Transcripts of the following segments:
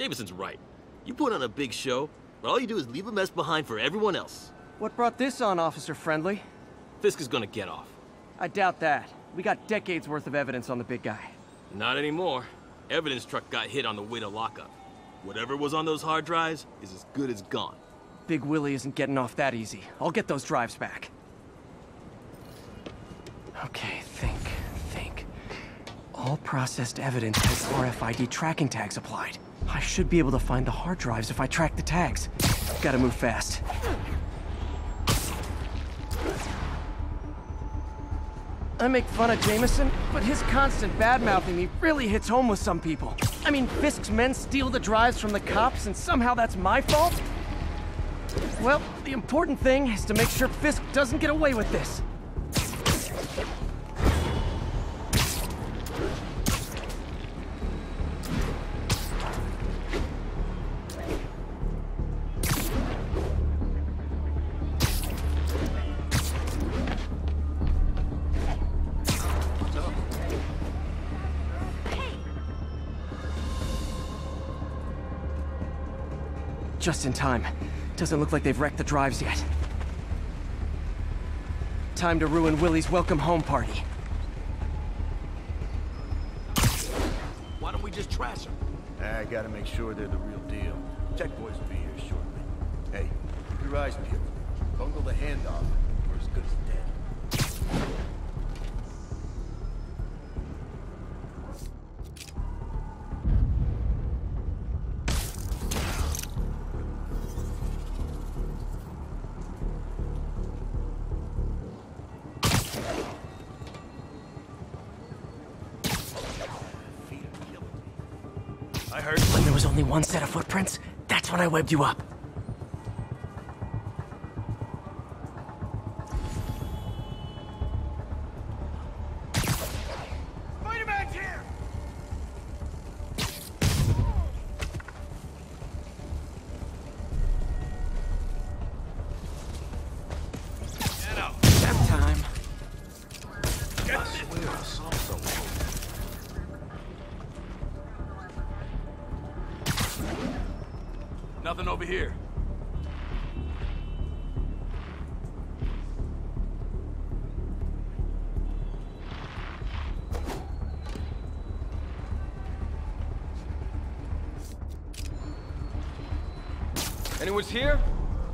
Jameson's right. You put on a big show, but all you do is leave a mess behind for everyone else. What brought this on, Officer Friendly? Fisk is gonna get off. I doubt that. We got decades worth of evidence on the big guy. Not anymore. Evidence truck got hit on the way to lockup. Whatever was on those hard drives is as good as gone. Big Willie isn't getting off that easy. I'll get those drives back. Okay, think, think. All processed evidence has RFID tracking tags applied. I should be able to find the hard drives if I track the tags. Gotta move fast. I make fun of Jameson, but his constant bad-mouthing me really hits home with some people. I mean, Fisk's men steal the drives from the cops, and somehow that's my fault? Well, the important thing is to make sure Fisk doesn't get away with this. Just in time. Doesn't look like they've wrecked the drives yet. Time to ruin Willie's welcome home party. Why don't we just trash them? I gotta make sure they're the real deal. Tech boys will be here shortly. Hey, keep your eyes peeled. Bungle the handoff. I heard. When there was only one set of footprints, that's when I webbed you up. Nothing over here. Anyone's here?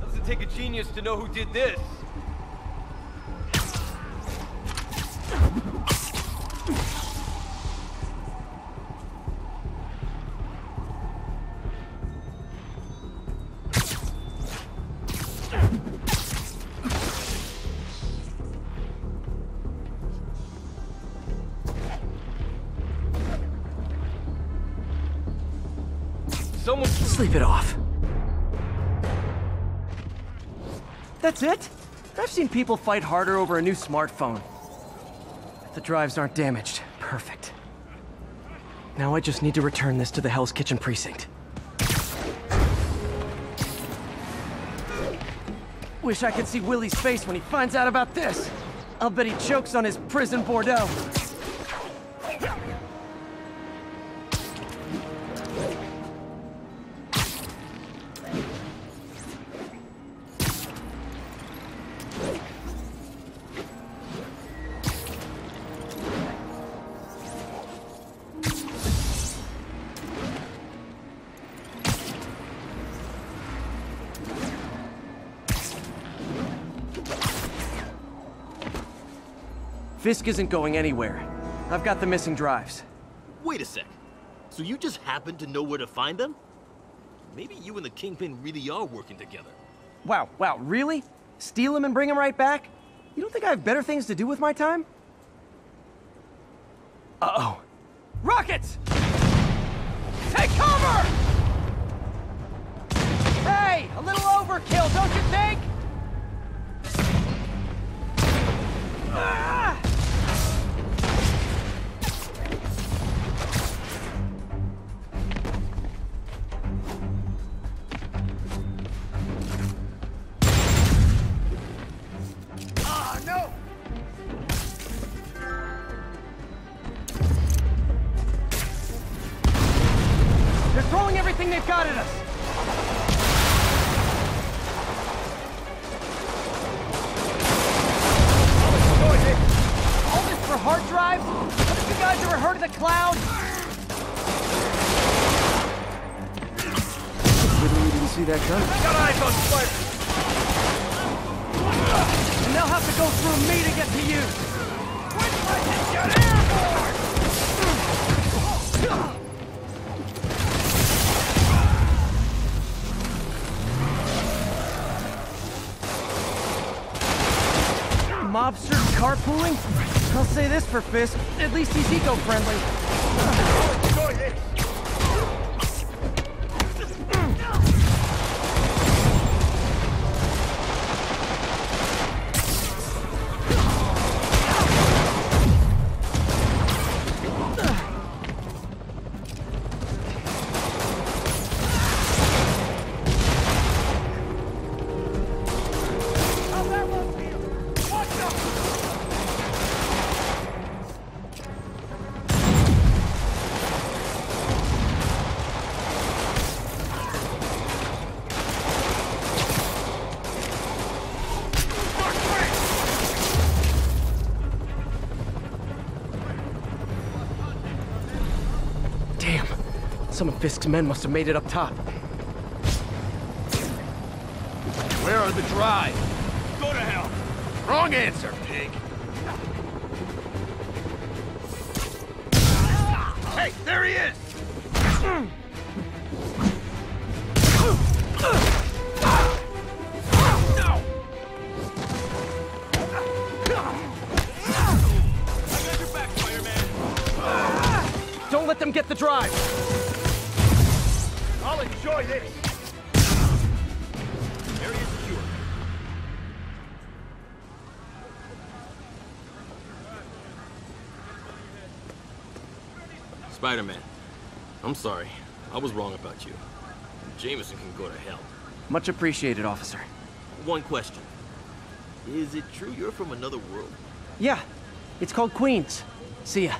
Doesn't take a genius to know who did this. Someone... Sleep it off. That's it? I've seen people fight harder over a new smartphone. The drives aren't damaged. Perfect. Now I just need to return this to the Hell's Kitchen precinct. Wish I could see Willie's face when he finds out about this. I'll bet he chokes on his prison Bordeaux. Fisk isn't going anywhere. I've got the missing drives. Wait a sec. So you just happen to know where to find them? Maybe you and the Kingpin really are working together. Wow, wow, really? Steal them and bring them right back? You don't think I have better things to do with my time? Uh-oh. Rockets! Take cover! Hey, a little overkill, don't you think? They're throwing everything everything they've got at us! All this for hard drive? Haven't you guys ever heard of the cloud? Literally didn't see that coming. Got eyes on Spider! And they'll have to go through me to get to you. Carpooling? I'll say this for Fisk. At least he's eco-friendly. Some of Fisk's men must have made it up top. Where are the drives? Go to hell! Wrong answer, pig! Hey, there he is! Spider-Man, I'm sorry. I was wrong about you. Jameson can go to hell. Much appreciated, officer. One question. Is it true you're from another world? Yeah, it's called Queens. See ya.